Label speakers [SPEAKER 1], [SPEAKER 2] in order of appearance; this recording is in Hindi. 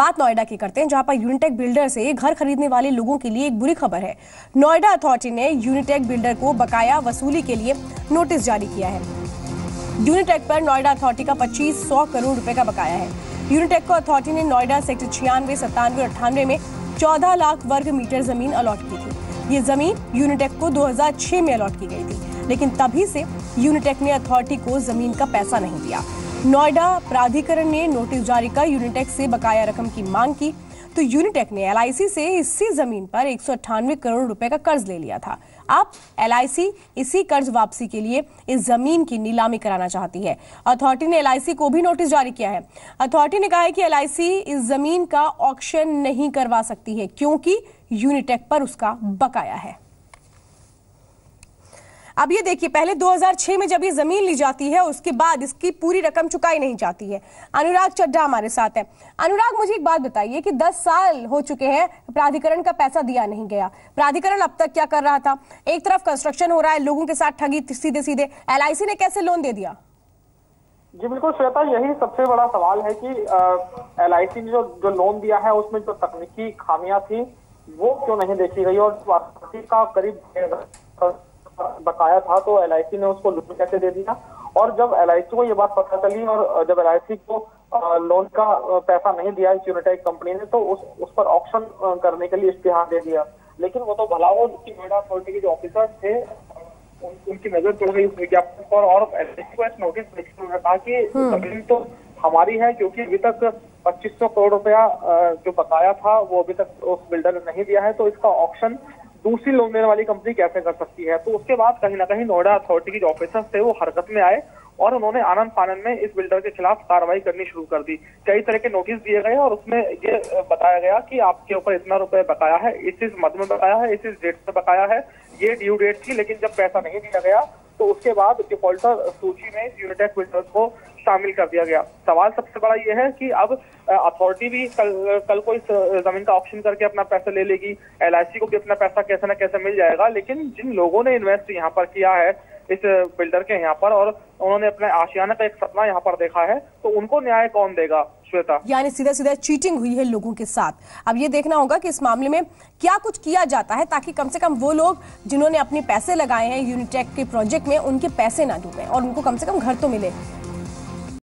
[SPEAKER 1] बात नोएडा की करते हैं, जहाँ पर यूनिटेक बिल्डर से घर खरीदने वाले लोगों के लिए एक बुरी खबर है। नोएडा अथॉरिटी ने यूनिटेक बिल्डर को बकाया वसूली के लिए नोटिस जारी किया है। यूनिटेक पर नोएडा अथॉरिटी का पच्चीस सौ करोड़ रुपए का बकाया है। यूनिटेक को अथॉरिटी ने नोएडा सेक्टर छियानवे, सत्तानवे अट्ठानवे में चौदह लाख वर्ग मीटर ज़मीन अलॉट की थी। ये ज़मीन यूनिटेक को 2006 में अलॉट की गई थी, लेकिन तभी से यूनिटेक ने अथॉरिटी को ज़मीन का पैसा नहीं दिया। नोएडा प्राधिकरण ने नोटिस जारी कर यूनिटेक से बकाया रकम की मांग की। तो यूनिटेक ने एलआईसी से इसी ज़मीन पर एक सौ अट्ठानवे करोड़ रुपए का कर्ज ले लिया था। अब एलआईसी इसी कर्ज वापसी के लिए इस ज़मीन की नीलामी कराना चाहती है। अथॉरिटी ने एलआईसी को भी नोटिस जारी किया है। अथॉरिटी ने कहा है कि एलआईसी इस ज़मीन का ऑक्शन नहीं करवा सकती है, क्योंकि यूनिटेक पर उसका बकाया है। अब ये देखिए, पहले 2006 में जब ये ज़मीन ली जाती है, उसके बाद इसकी पूरी रकम चुकाई नहीं जाती है। अनुराग चड्डा हमारे साथ है। अनुराग, मुझे एक बात बताइए कि 10 साल हो चुके हैं, प्राधिकरण का पैसा दिया नहीं गया। प्राधिकरण अब तक क्या कर रहा था? एक तरफ़ कंस्ट्रक्शन हो रहा है, लोगों के साथ ठगी सीधे सीधे एल ने कैसे लोन दे दिया?
[SPEAKER 2] जी, बिल्कुल, श्वेता, यही सबसे बड़ा सवाल है कि एल ने जो जो लोन दिया है, उसमें जो तकनीकी खामियाँ थी, वो क्यों नहीं देखी गई? और का करीब बकाया था तो एलआईसी ने उसको लोन कैसे दे दिया? और जब एलआईसी को ये बात पता चली और जब एलआईसी को लोन का पैसा नहीं दिया इस यूनिटेक कंपनी ने तो उस उस पर ऑप्शन करने के लिए इश्तेहार दे दिया। लेकिन वो तो भला वो की नोएडा अथॉरिटी के जो ऑफिसर्स थे उन, उनकी नज़र चढ़ गई विज्ञापन पर और एल को इस नोटिस कहा कि हम्म। ज़मीन तो हमारी है क्योंकि अभी तक 2500 करोड़ रुपया जो बकाया था वो अभी तक उस बिल्डर ने नहीं दिया है। तो इसका ऑप्शन दूसरी लोन देने वाली कंपनी कैसे कर सकती है? तो उसके बाद कहीं ना कहीं नोएडा अथॉरिटी के जो ऑफिसर्स थे, वो हरकत में आए और उन्होंने आनंद फानंद में इस बिल्डर के खिलाफ कार्रवाई करनी शुरू कर दी। कई तरह के नोटिस दिए गए और उसमें ये बताया गया कि आपके ऊपर इतना रुपए बकाया है, इस इस मद में बकाया है, इस इस डेट में बकाया है, ये ड्यू डेट थी, लेकिन जब पैसा नहीं दिया गया तो उसके बाद डिफॉल्टर सूची में यूनिटेक बिल्डर्स को शामिल कर दिया गया। सवाल सबसे बड़ा यह है कि अब अथॉरिटी भी कल कल को इस ज़मीन का ऑप्शन करके अपना पैसा ले लेगी। एलआईसी को भी अपना पैसा कैसे ना कैसे मिल जाएगा, लेकिन जिन लोगों ने इन्वेस्ट यहाँ पर किया है इस बिल्डर के यहाँ पर और उन्होंने अपने आशियाना का एक सपना यहाँ पर देखा है तो उनको न्याय कौन देगा? श्वेता।
[SPEAKER 1] यानी सीधा सीधा चीटिंग हुई है लोगों के साथ। अब ये देखना होगा कि इस मामले में क्या कुछ किया जाता है ताकि कम से कम वो लोग जिन्होंने अपने पैसे लगाए हैं यूनिटेक के प्रोजेक्ट में, उनके पैसे ना डूबे और उनको कम से कम घर तो मिले।